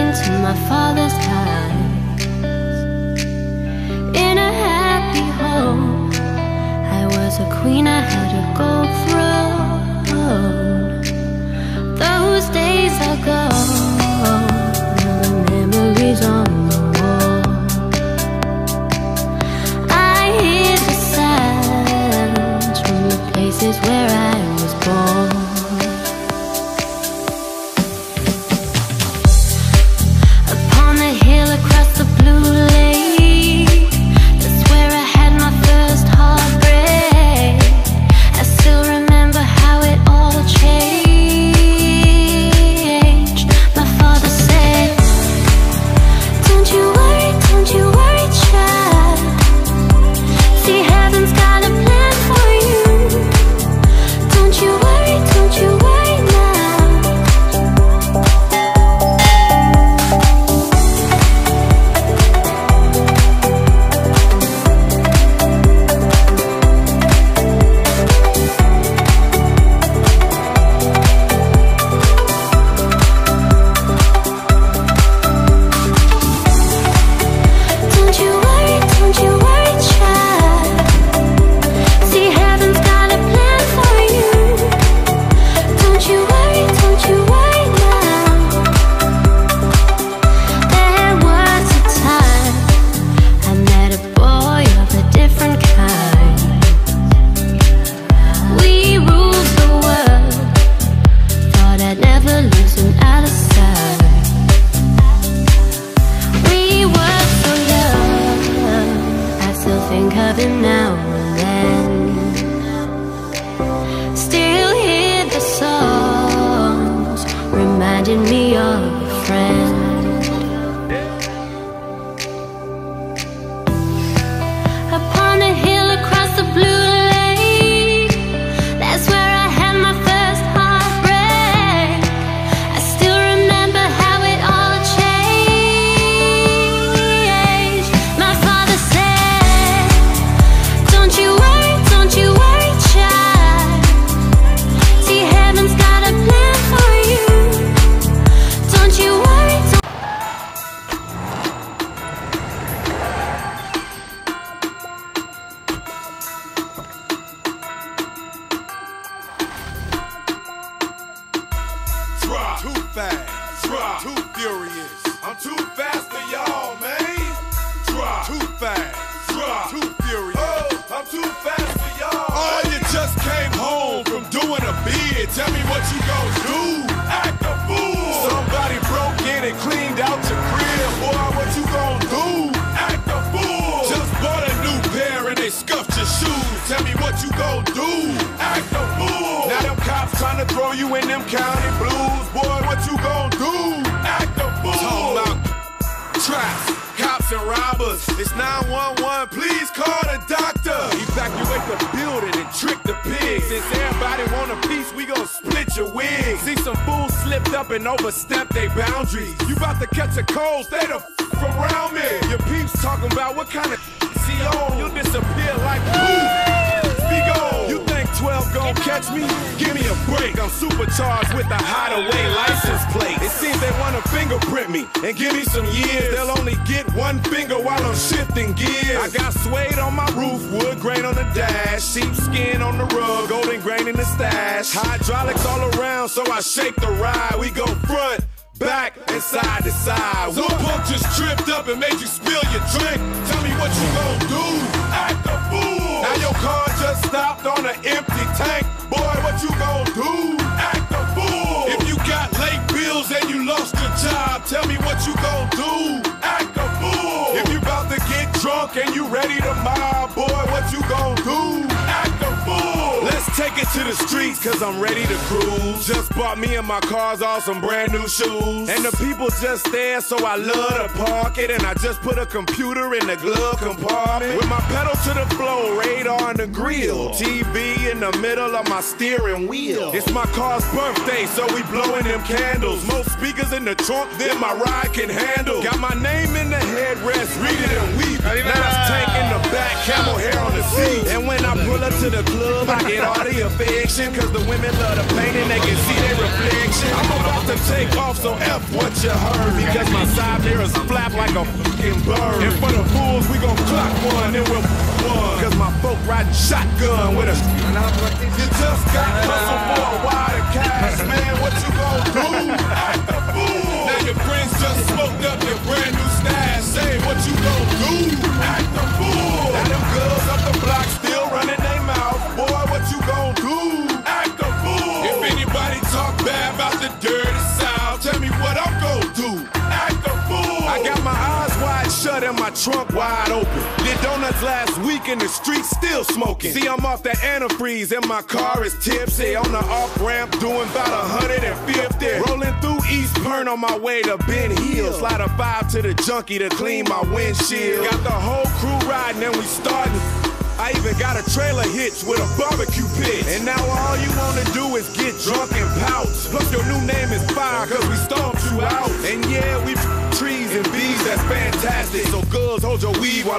into my father's eyes. In a happy home I was a queen, I had a gold throne fast. Drop. Too furious. I'm too fast for y'all, man. Drop. Too fast. Drop. Too furious. Oh, I'm too fast for y'all. Oh, man. you just came home from doing a bid. Tell me what you gonna do. Act a fool. Somebody broke in and cleaned out your crib. Boy, what you gonna do? Act a fool. Just bought a new pair and they scuffed your shoes. Tell me what you gonna do. Act a fool. Now them cops trying to throw you in them county blues. 911, please call the doctor. Evacuate the building and trick the pigs. Since everybody want a piece, we gon' split your wig. See some fools slipped up and overstepped their boundaries. You about to catch a cold, stay the f from around me. Your peeps talking about what kind of on. You'll disappear like. 12 gon' catch me? Give me a break. I'm supercharged with a hideaway license plate. It seems they wanna fingerprint me and give me some years. They'll only get one finger while I'm shifting gears. I got suede on my roof, wood grain on the dash, sheepskin on the rug, golden grain in the stash. Hydraulics all around, so I shake the ride. We go front. Back and side to side. Some punk just tripped up and made you spill your drink. Tell me what you gon' to the streets, cause I'm ready to cruise. Just bought me and my cars all some brand new shoes. And the people just there, so I love to park it. And I just put a computer in the glove compartment. With my pedal to the floor, radar on the grill. TV in the middle of my steering wheel. It's my car's birthday, so we blowing them candles. Most speakers in the trunk than my ride can handle. Got my name in the headrest, read it and weep. Now it's tank in the back, camel hair on the seat. And when I pull up to the club, I get all the Cause the women love the pain and they can see their reflection. I'm about to take off, so F what you heard. Because my side mirrors flap like a fucking bird. And for the fools, we gon' clock one, then we'll one. Cause my folk riding shotgun with a. You just got hustle for a of cash, man. What you gon' do? My trunk wide open. Did donuts last week in the street, still smoking. See, I'm off that antifreeze and my car is tipsy. On the off ramp, doing about 150. Rolling through East Point on my way to Ben Hill. Slide a five to the junkie to clean my windshield. Got the whole crew riding and we starting. I even got a trailer hitch with a barbecue pit. And now all you wanna do is get drunk and pout. Plus your new name is fire, cause we stomped you out. And yeah, we and bees, that's fantastic. So girls, hold your weed while